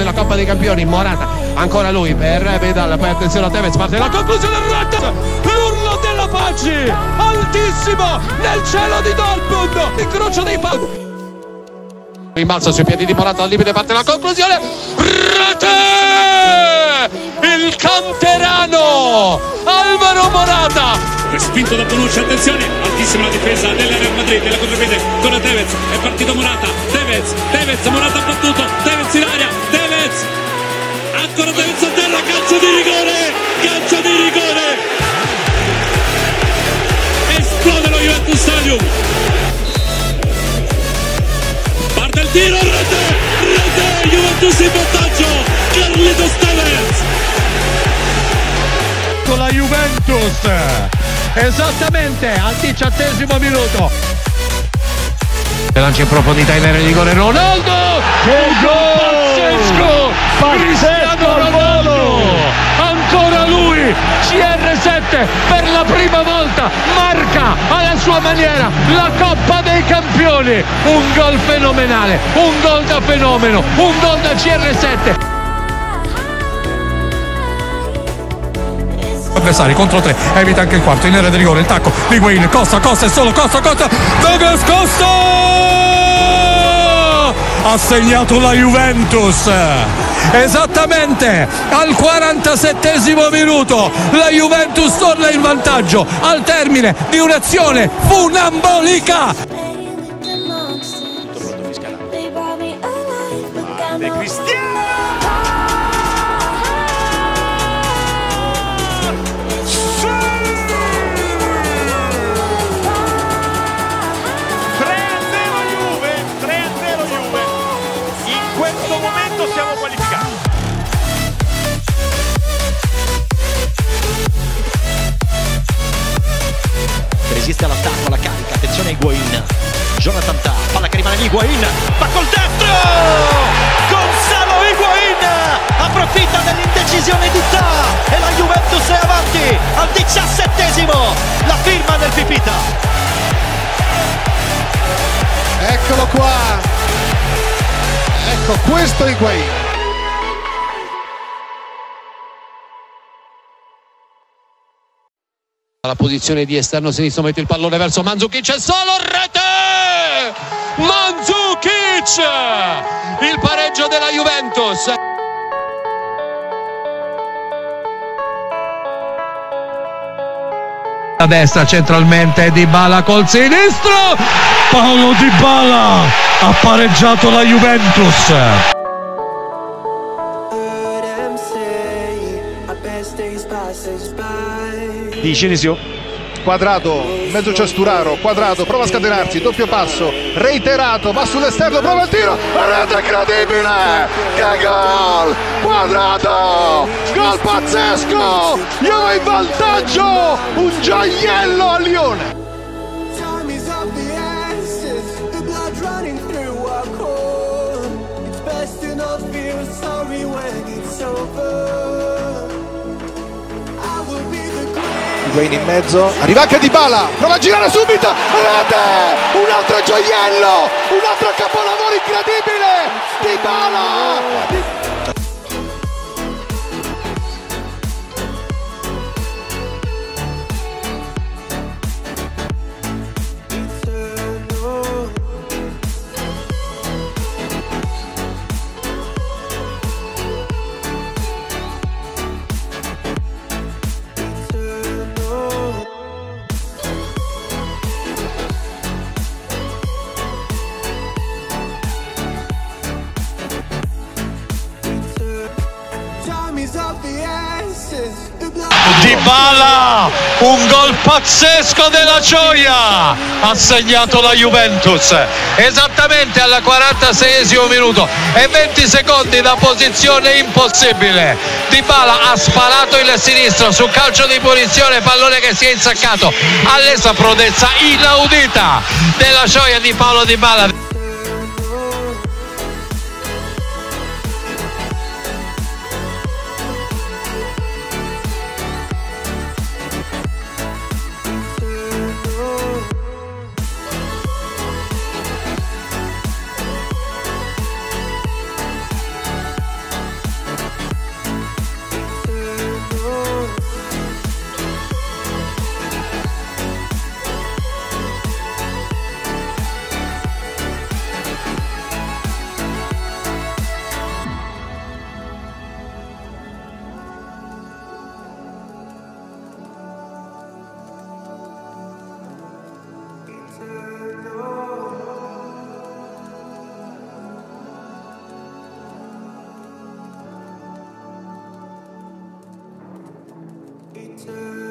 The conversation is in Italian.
della Coppa dei Campioni, Morata, ancora lui per Vedal, poi attenzione a Tevez, parte la conclusione rete, l'urlo della pace, altissimo nel cielo di Dortmund, incrocio dei pali. Rimbalza sui piedi di Morata al limite, parte la conclusione, rete! Il canterano Alvaro Morata respinto da Bonucci, attenzione, altissima la difesa della Real Madrid, la contropiede con Tevez, è partito Morata, Tevez, Tevez, Morata ha battuto, Tevez in aria, Tevez, ancora Tevez a terra, calcio di rigore, calcio di rigore, esplode lo Juventus Stadium, parte il tiro, rete, rete, Juventus in vantaggio, Carlitos Tevez, con la Juventus. Esattamente al diciottesimo minuto. Lancia in profondità in area di rigore Ronaldo! Che gol pazzesco Cristiano Ronaldo. ancora lui CR7 per la prima volta marca alla sua maniera la Coppa dei Campioni. Un gol fenomenale un gol da fenomeno un gol da CR7 avversari contro tre evita anche il quarto in area di rigore il tacco di Wayne Costa Costa è solo Costa Costa Douglas Costa ha segnato la Juventus. Esattamente al 47 minuto la Juventus torna in vantaggio al termine di un'azione funambolica. De Cristiano siamo qualificati. Resiste all'attacco, la carica, attenzione a Higuain. Jonathan Ta, palla che rimane lì, Higuain, va col destro! Gonzalo Higuain approfitta dell'indecisione di Ta e la Juventus è avanti al diciassettesimo, la firma del Pipita. Eccolo qua, Ecco, questo è Higuain. La posizione di esterno sinistro mette il pallone verso Mandzukic e solo rete! Mandzukic! Il pareggio della Juventus. A destra centralmente Di Bala col sinistro. Paolo Di Bala ha pareggiato la Juventus. Di Cinesio Quadrato, mezzo c'è Sturaro, Quadrato, prova a scatenarsi, doppio passo, reiterato, va sull'esterno, prova il tiro, rete incredibile, che gol, Quadrato, gol pazzesco, Juve in vantaggio, un gioiello a Lione. Higuain in mezzo, arriva anche Di Bala, prova a girare subito, rete, un altro gioiello, un altro capolavoro incredibile, Di Bala! Di Bala, un gol pazzesco della gioia, ha segnato la Juventus esattamente al 46 minuto e 20 secondi da posizione impossibile. Di Bala ha sparato il sinistro su calcio di punizione, pallone che si è insaccato all'esa prodezza inaudita della gioia di Paolo Di winter.